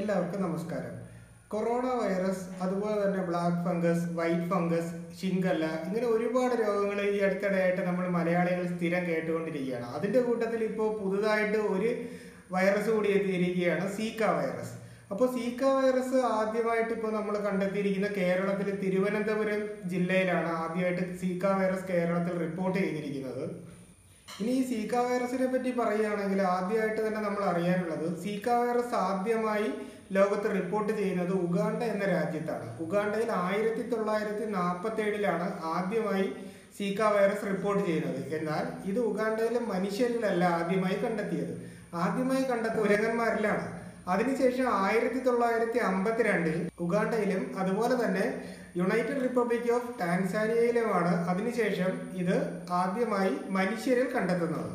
എല്ലാവർക്കും നമസ്കാരം. Corona virus അതുപോലെ തന്നെ ബ്ലാക്ക് ഫംഗസ് വൈറ്റ് ഫംഗസ് ഷിങ്കല്ല ഇങ്ങനെ ഒരുപാട് രോഗങ്ങൾ ഈ അടുത്തിടെയായിട്ട് നമ്മൾ മലയാളികൾ സ്ഥിരം കേട്ടുകൊണ്ടിരിക്കുകയാണ്. അതിന്റെ കൂട്ടത്തിൽ ഇപ്പോൾ പുതുതായിട്ട് ഒരു വൈറസ് കൂടി എത്തിയിരിക്കുകയാണ് സീക്ക വൈറസ്. അപ്പോൾ സീക്ക വൈറസ് ആദ്യമായിട്ട് ഇപ്പോൾ നമ്മൾ കണ്ടെത്തിയിരിക്കുന്ന കേരളത്തിൽ തിരുവനന്തപുരം ജില്ലയിലാണ് ആദ്യമായിട്ട് സീക്ക വൈറസ് കേരളത്തിൽ റിപ്പോർട്ട് ചെയ്തിരിക്കുന്നത്. ഇനി ഈ സീക്ക വൈറസിനെ പറ്റി പറയുകയാണെങ്കിൽ ആദ്യമായിട്ട് തന്നെ നമ്മൾ അറിയാനുള്ളത് സീക്ക വൈറസ് ആദ്യമായി ലോകത്ത് റിപ്പോർട്ട് ചെയ്യുന്നത് ഉഗാണ്ട എന്ന രാജ്യത്താണ്. ഉഗാണ്ടയിൽ ആയിരത്തി തൊള്ളായിരത്തി നാൽപ്പത്തി ഏഴിലാണ് ആദ്യമായി സീക്ക വൈറസ് റിപ്പോർട്ട് ചെയ്യുന്നത്. എന്നാൽ ഇത് ഉഗാണ്ടയിലെ മനുഷ്യരിലല്ല ആദ്യമായി കണ്ടെത്തിയത്. ആദ്യമായി കണ്ടെത്തിയ ഉരങ്ങന്മാരിലാണ് അതിനുശേഷം ആയിരത്തി തൊള്ളായിരത്തി അമ്പത്തിരണ്ടിൽ ഉഗാണ്ടയിലും അതുപോലെ തന്നെ യുണൈറ്റഡ് റിപ്പബ്ലിക് ഓഫ് ടാൻസാനിയയിലുമാണ് അതിനുശേഷം ഇത് ആദ്യമായി മനുഷ്യരിൽ കണ്ടെത്തുന്നത്.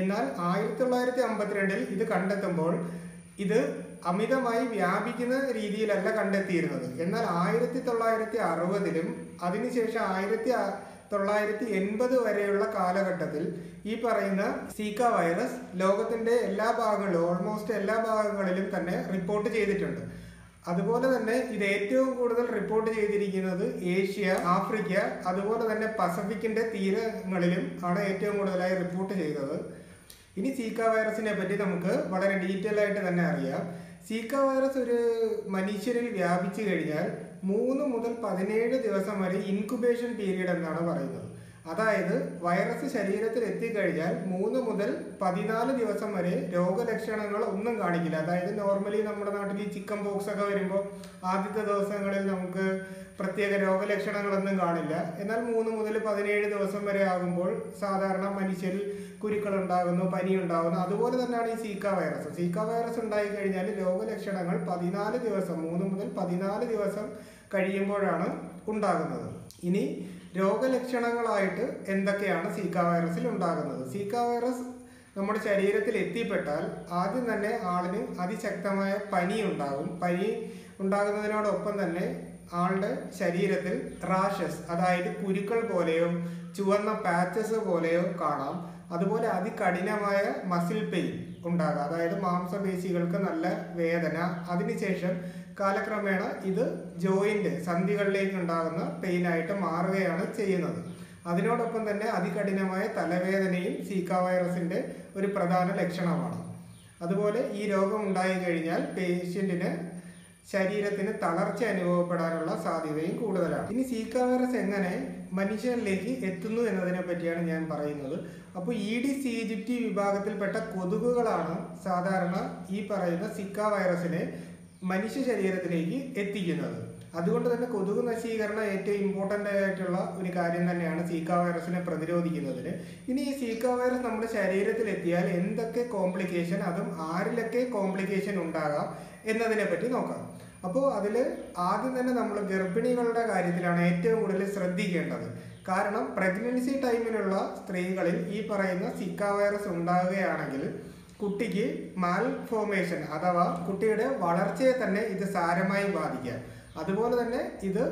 എന്നാൽ ആയിരത്തി തൊള്ളായിരത്തി അമ്പത്തിരണ്ടിൽ ഇത് കണ്ടെത്തുമ്പോൾ ഇത് അമിതമായി വ്യാപിക്കുന്ന രീതിയിലല്ല കണ്ടെത്തിയിരുന്നത്. എന്നാൽ ആയിരത്തി തൊള്ളായിരത്തി അറുപതിലും അതിനുശേഷം ആയിരത്തി തൊള്ളായിരത്തി എൺപത് വരെയുള്ള കാലഘട്ടത്തിൽ ഈ പറയുന്ന സീക്ക വൈറസ് ലോകത്തിന്റെ എല്ലാ ഭാഗങ്ങളിലും ഓൾമോസ്റ്റ് എല്ലാ ഭാഗങ്ങളിലും തന്നെ റിപ്പോർട്ട് ചെയ്തിട്ടുണ്ട്. അതുപോലെ തന്നെ ഇത് ഏറ്റവും കൂടുതൽ റിപ്പോർട്ട് ചെയ്തിരിക്കുന്നത് ഏഷ്യ ആഫ്രിക്ക അതുപോലെ തന്നെ പസഫിക്കിന്റെ തീരങ്ങളിലും ആണ് ഏറ്റവും കൂടുതലായി റിപ്പോർട്ട് ചെയ്തത്. ഇനി സീക്ക വൈറസിനെ പറ്റി നമുക്ക് വളരെ ഡീറ്റെയിൽ ആയിട്ട് തന്നെ അറിയാം. സീക്ക വൈറസ് ഒരു മനുഷ്യരിൽ വ്യാപിച്ചു കഴിഞ്ഞാൽ മൂന്ന് മുതൽ പതിനേഴ് ദിവസം വരെ ഇൻക്യുബേഷൻ പീരീഡ് എന്നാണ് പറയുന്നത്. അതായത് വൈറസ് ശരീരത്തിൽ എത്തിക്കഴിഞ്ഞാൽ മൂന്ന് മുതൽ പതിനാല് ദിവസം വരെ രോഗലക്ഷണങ്ങൾ ഒന്നും കാണിക്കില്ല. അതായത് നോർമലി നമ്മുടെ നാട്ടിൽ ഈ ചിക്കൻ ബോക്സ് ഒക്കെ വരുമ്പോൾ ആദ്യത്തെ ദിവസങ്ങളിൽ നമുക്ക് പ്രത്യേക രോഗലക്ഷണങ്ങളൊന്നും കാണില്ല. എന്നാൽ മൂന്ന് മുതൽ പതിനേഴ് ദിവസം വരെ ആകുമ്പോൾ സാധാരണ മനുഷ്യരിൽ കുരുക്കൾ ഉണ്ടാകുന്നു പനി ഉണ്ടാകുന്നു. അതുപോലെ തന്നെയാണ് ഈ സീക്ക വൈറസ് സീക്ക വൈറസ് ഉണ്ടായി കഴിഞ്ഞാൽ രോഗലക്ഷണങ്ങൾ പതിനാല് ദിവസം മൂന്ന് മുതൽ പതിനാല് ദിവസം കഴിയുമ്പോഴാണ് ഉണ്ടാകുന്നത്. ഇനി രോഗലക്ഷണങ്ങളായിട്ട് എന്തൊക്കെയാണ് സീക്ക വൈറസിൽ ഉണ്ടാകുന്നത്? സീക്ക വൈറസ് നമ്മുടെ ശരീരത്തിൽ എത്തിപ്പെട്ടാൽ ആദ്യം തന്നെ ആളിന് അതിശക്തമായ പനി ഉണ്ടാകും. പനി ഉണ്ടാകുന്നതിനോടൊപ്പം തന്നെ ആളുടെ ശരീരത്തിൽ റാഷസ് അതായത് കുരുക്കൾ പോലെയോ ചുവന്ന പാച്ചസ് പോലെയോ കാണാം. അതുപോലെ അതികഠിനമായ മസിൽ പെയിൻ ഉണ്ടാകാം. അതായത് മാംസപേശികൾക്ക് നല്ല വേദന. അതിനുശേഷം കാലക്രമേണ ഇത് ജോയിന്റ് സന്ധികളിലേക്ക് ഉണ്ടാകുന്ന പെയിനായിട്ട് മാറുകയാണ് ചെയ്യുന്നത്. അതിനോടൊപ്പം തന്നെ അതികഠിനമായ തലവേദനയും സീക്ക വൈറസിന്റെ ഒരു പ്രധാന ലക്ഷണമാണ്. അതുപോലെ ഈ രോഗം ഉണ്ടായി കഴിഞ്ഞാൽ പേഷ്യന്റിന് ശരീരത്തിന് തളർച്ച അനുഭവപ്പെടാനുള്ള സാധ്യതയും കൂടുതലാണ്. ഇനി സീക്ക വൈറസ് എങ്ങനെ മനുഷ്യനിലേക്ക് എത്തുന്നു എന്നതിനെ പറ്റിയാണ് ഞാൻ പറയുന്നത്. അപ്പോൾ ഇ ഡി സി ഈജിപ്റ്റി വിഭാഗത്തിൽപ്പെട്ട കൊതുകുകളാണ് സാധാരണ ഈ പറയുന്ന സിക്ക വൈറസിനെ മനുഷ്യ ശരീരത്തിലേക്ക് എത്തിക്കുന്നത്. അതുകൊണ്ട് തന്നെ കൊതുക് നശീകരണം ഏറ്റവും ഇമ്പോർട്ടന്റ് ആയിട്ടുള്ള ഒരു കാര്യം തന്നെയാണ് സീക്ക വൈറസിനെ പ്രതിരോധിക്കുന്നതിന്. ഇനി ഈ സീക്ക വൈറസ് നമ്മുടെ ശരീരത്തിൽ എത്തിയാൽ എന്തൊക്കെ കോംപ്ലിക്കേഷൻ അതും ആരിലൊക്കെ കോംപ്ലിക്കേഷൻ ഉണ്ടാകാം എന്നതിനെ പറ്റി നോക്കാം. അപ്പോൾ അതിൽ ആദ്യം തന്നെ നമ്മൾ ഗർഭിണികളുടെ കാര്യത്തിലാണ് ഏറ്റവും കൂടുതൽ ശ്രദ്ധിക്കേണ്ടത്. കാരണം പ്രഗ്നൻസി ടൈമിലുള്ള സ്ത്രീകളിൽ ഈ പറയുന്ന സിക്ക വൈറസ് ഉണ്ടാകുകയാണെങ്കിൽ കുട്ടിക്ക് മാൽ ഫോമേഷൻ അഥവാ കുട്ടിയുടെ വളർച്ചയെ തന്നെ ഇത് സാരമായി ബാധിക്കാം അതുപോലെ തന്നെ ഇത്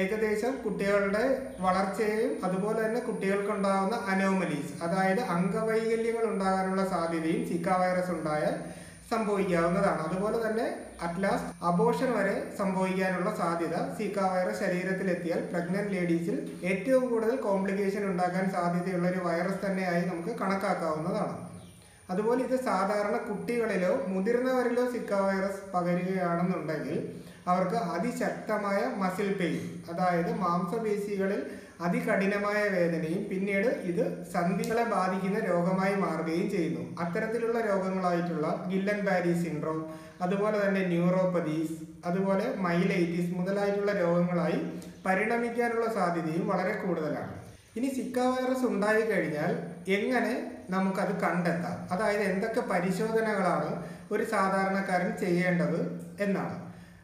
ഏകദേശം കുട്ടികളുടെ വളർച്ചയെയും അതുപോലെ തന്നെ കുട്ടികൾക്കുണ്ടാകുന്ന അനോമലീസ് അതായത് അംഗവൈകല്യങ്ങൾ ഉണ്ടാകാനുള്ള സാധ്യതയും സിക്ക വൈറസ് ഉണ്ടായാൽ സംഭവിക്കാവുന്നതാണ്. അതുപോലെ തന്നെ അറ്റ്ലാസ്റ്റ് അബോഷൻ വരെ സംഭവിക്കാനുള്ള സാധ്യത സീക്ക വൈറസ് ശരീരത്തിലെത്തിയാൽ പ്രഗ്നന്റ് ലേഡീസിൽ ഏറ്റവും കൂടുതൽ കോംപ്ലിക്കേഷൻ ഉണ്ടാക്കാൻ സാധ്യതയുള്ള ഒരു വൈറസ് തന്നെയായി നമുക്ക് കണക്കാക്കാവുന്നതാണ്. അതുപോലെ ഇത് സാധാരണ കുട്ടികളിലോ മുതിർന്നവരിലോ സിക്ക വൈറസ് പകരുകയാണെന്നുണ്ടെങ്കിൽ അവർക്ക് അതിശക്തമായ മസിൽ പെയിൻ അതായത് മാംസപേശികളിൽ അതികഠിനമായ വേദനയും പിന്നീട് ഇത് സന്ധികളെ ബാധിക്കുന്ന രോഗമായി മാറുകയും ചെയ്യുന്നു. അത്തരത്തിലുള്ള രോഗങ്ങളായിട്ടുള്ള ഗില്ലൻ ബാരി സിൻഡ്രോം അതുപോലെ തന്നെ ന്യൂറോപ്പതീസ് അതുപോലെ മൈലൈറ്റിസ് മുതലായിട്ടുള്ള രോഗങ്ങളായി പരിണമിക്കാനുള്ള സാധ്യതയും വളരെ കൂടുതലാണ്. ഇനി സിക്ക വൈറസ് ഉണ്ടായി കഴിഞ്ഞാൽ എങ്ങനെ നമുക്കത് കണ്ടെത്താം. അതായത് എന്തൊക്കെ പരിശോധനകളാണ് ഒരു സാധാരണക്കാരൻ ചെയ്യേണ്ടത് എന്നാണ്.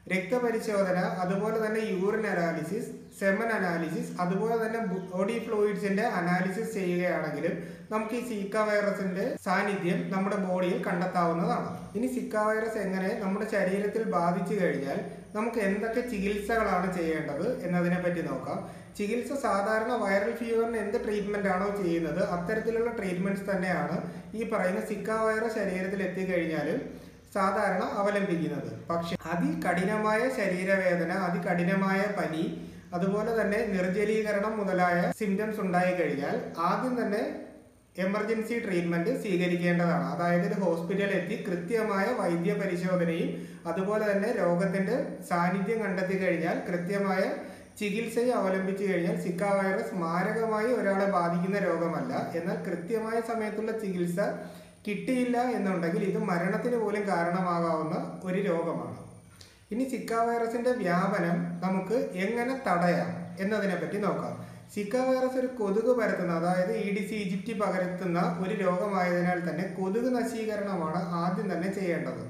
രക്തപരിശോധന അതുപോലെ തന്നെ യൂറിൻ അനാലിസിസ് സെമൻ അനാലിസിസ് അതുപോലെ തന്നെ ബോഡി ഫ്ലൂയിഡ്സിന്റെ അനാലിസിസ് ചെയ്യുകയാണെങ്കിലും നമുക്ക് ഈ സീക്ക വൈറസിന്റെ സാന്നിധ്യം നമ്മുടെ ബോഡിയിൽ കണ്ടെത്താവുന്നതാണ്. ഇനി സിക്ക വൈറസ് എങ്ങനെ നമ്മുടെ ശരീരത്തിൽ ബാധിച്ചു കഴിഞ്ഞാൽ നമുക്ക് എന്തൊക്കെ ചികിത്സകളാണ് ചെയ്യേണ്ടത് എന്നതിനെ പറ്റി നോക്കാം. ചികിത്സ സാധാരണ വൈറൽ ഫീവറിന് എന്ത് ട്രീറ്റ്മെന്റ് ആണോ ചെയ്യുന്നത് അത്തരത്തിലുള്ള ട്രീറ്റ്മെന്റ്സ് തന്നെയാണ് ഈ പറയുന്ന സിക്ക വൈറസ് ശരീരത്തിൽ എത്തിക്കഴിഞ്ഞാലും സാധാരണ അവലംബിക്കുന്നത്. പക്ഷെ അതികഠിനമായ ശരീരവേദന അതികഠിനമായ പനി അതുപോലെ തന്നെ നിർജലീകരണം മുതലായ സിംറ്റംസ് ഉണ്ടായി കഴിഞ്ഞാൽ ആദ്യം തന്നെ എമർജൻസി ട്രീറ്റ്മെന്റ് സ്വീകരിക്കേണ്ടതാണ്. അതായത് ഒരു ഹോസ്പിറ്റലിൽ എത്തി കൃത്യമായ വൈദ്യ പരിശോധനയും അതുപോലെ തന്നെ രോഗത്തിന്റെ സാന്നിധ്യം കണ്ടെത്തി കഴിഞ്ഞാൽ കൃത്യമായ ചികിത്സയെ അവലംബിച്ചു കഴിഞ്ഞാൽ സിക്ക വൈറസ് മാരകമായി ഒരാളെ ബാധിക്കുന്ന രോഗമല്ല. എന്നാൽ കൃത്യമായ സമയത്തുള്ള ചികിത്സ കിട്ടിയില്ല എന്നുണ്ടെങ്കിൽ ഇത് മരണത്തിന് പോലും കാരണമാകാവുന്ന ഒരു രോഗമാണ്. ഇനി സിക്ക വൈറസിന്റെ വ്യാപനം നമുക്ക് എങ്ങനെ തടയാം എന്നതിനെ പറ്റി നോക്കാം. സിക്ക വൈറസ് ഒരു കൊതുക് പരത്തുന്ന അതായത് ഈഡിസി ഇജിപ്റ്റി പകർത്തുന്ന ഒരു രോഗമായതിനാൽ തന്നെ കൊതുക് നശീകരണമാണ് ആദ്യം തന്നെ ചെയ്യേണ്ടത്.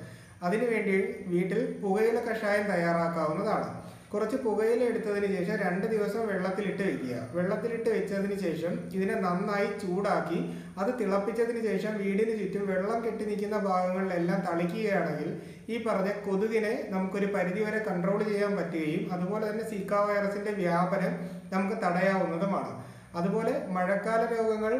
അതിനുവേണ്ടി വീട്ടിൽ പുകയില കഷായം തയ്യാറാക്കാവുന്നതാണ്. കുറച്ച് പുകയില എടുത്തതിന് ശേഷം രണ്ട് ദിവസം വെള്ളത്തിലിട്ട് വെക്കുക. വെള്ളത്തിലിട്ട് വെച്ചതിന് ശേഷം ഇതിനെ നന്നായി ചൂടാക്കി അത് തിളപ്പിച്ചതിന് ശേഷം വീടിന് ചുറ്റും വെള്ളം കെട്ടി നിൽക്കുന്ന ഭാഗങ്ങളിലെല്ലാം തളിക്കുകയാണെങ്കിൽ ഈ പറഞ്ഞ കൊതുകിനെ നമുക്കൊരു പരിധിവരെ കൺട്രോൾ ചെയ്യാൻ പറ്റുകയും അതുപോലെ തന്നെ സിക്ക വൈറസിന്റെ വ്യാപനം നമുക്ക് തടയാവുന്നതുമാണ്. അതുപോലെ മഴക്കാല രോഗങ്ങൾ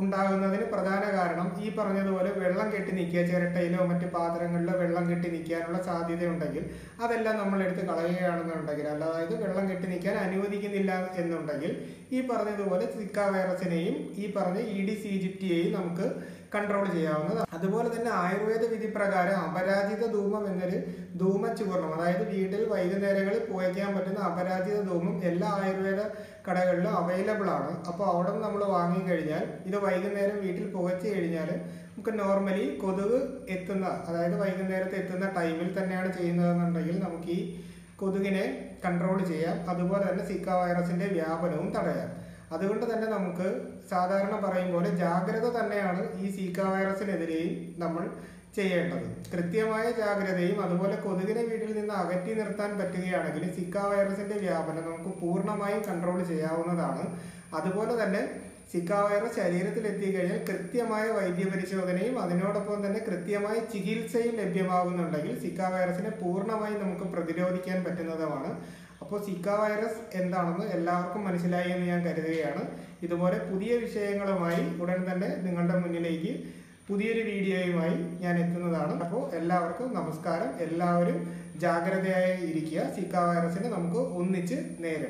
ഉണ്ടാകുന്നതിന് പ്രധാന കാരണം ഈ പറഞ്ഞതുപോലെ വെള്ളം കെട്ടി നിൽക്കുക ചിരട്ടയിലോ മറ്റ് പാത്രങ്ങളിലോ വെള്ളം കെട്ടി നിൽക്കാനുള്ള സാധ്യതയുണ്ടെങ്കിൽ അതെല്ലാം നമ്മൾ എടുത്ത് കളയുകയാണെന്നുണ്ടെങ്കിൽ അതായത് വെള്ളം കെട്ടി നിൽക്കാൻ അനുവദിക്കുന്നില്ല എന്നുണ്ടെങ്കിൽ ഈ പറഞ്ഞതുപോലെ സിക്ക വൈറസിനെയും ഈ പറഞ്ഞ ഇ ഡി സി ഈജിപ്റ്റിയെയും നമുക്ക് കൺട്രോൾ ചെയ്യാവുന്നതാണ്. അതുപോലെ തന്നെ ആയുർവേദ വിധി പ്രകാരം അപരാജിത ധൂമം എന്നൊരു ധൂമചൂർണം അതായത് വീട്ടിൽ വൈകുന്നേരങ്ങളിൽ പോയിക്കാൻ പറ്റുന്ന അപരാജിത ധൂമം എല്ലാ ആയുർവേദ കടകളിലും അവൈലബിൾ ആണ്. അപ്പോൾ അവിടെ നമ്മൾ വാങ്ങിക്കഴിഞ്ഞാൽ ഇത് വൈകുന്നേരം വീട്ടിൽ പുകച്ചു കഴിഞ്ഞാൽ നമുക്ക് നോർമലി കൊതുക് എത്തുന്ന അതായത് വൈകുന്നേരത്ത് എത്തുന്ന ടൈമിൽ തന്നെയാണ് ചെയ്യുന്നതെന്നുണ്ടെങ്കിൽ നമുക്ക് ഈ കൊതുകിനെ കൺട്രോൾ ചെയ്യാം അതുപോലെ തന്നെ സിക്ക വൈറസിന്റെ വ്യാപനവും തടയാം അതുകൊണ്ട് തന്നെ നമുക്ക് സാധാരണ പറയും പോലെ ജാഗ്രത തന്നെയാണ് ഈ സീക്ക വൈറസിനെതിരെയും നമ്മൾ ചെയ്യേണ്ടത്. കൃത്യമായ ജാഗ്രതയും അതുപോലെ കൊതുകിനെ വീട്ടിൽ നിന്ന് അകറ്റി നിർത്താൻ പറ്റുകയാണെങ്കിൽ സിക്ക വൈറസിന്റെ വ്യാപനം നമുക്ക് പൂർണമായും കൺട്രോൾ ചെയ്യാവുന്നതാണ്. അതുപോലെ തന്നെ സിക്ക വൈറസ് ശരീരത്തിൽ എത്തിക്കഴിഞ്ഞാൽ കൃത്യമായ വൈദ്യ പരിശോധനയും അതിനോടൊപ്പം തന്നെ കൃത്യമായ ചികിത്സയും ലഭ്യമാകുന്നുണ്ടെങ്കിൽ സിക്ക വൈറസിനെ പൂർണമായി നമുക്ക് പ്രതിരോധിക്കാൻ പറ്റുന്നതുമാണ്. അപ്പോൾ സിക്ക വൈറസ് എന്താണെന്ന് എല്ലാവർക്കും മനസ്സിലായി എന്ന് ഞാൻ കരുതുകയാണ്. ഇതുപോലെ പുതിയ വിഷയങ്ങളുമായി ഉടൻ തന്നെ നിങ്ങളുടെ മുന്നിലേക്ക് പുതിയൊരു വീഡിയോയുമായി ഞാൻ എത്തുന്നതാണ്. അപ്പോൾ എല്ലാവർക്കും നമസ്കാരം. എല്ലാവരും ജാഗ്രതയായി ഇരിക്കുക. സിക്ക വൈറസിനെ നമുക്ക് ഒന്നിച്ച് നേരിടാം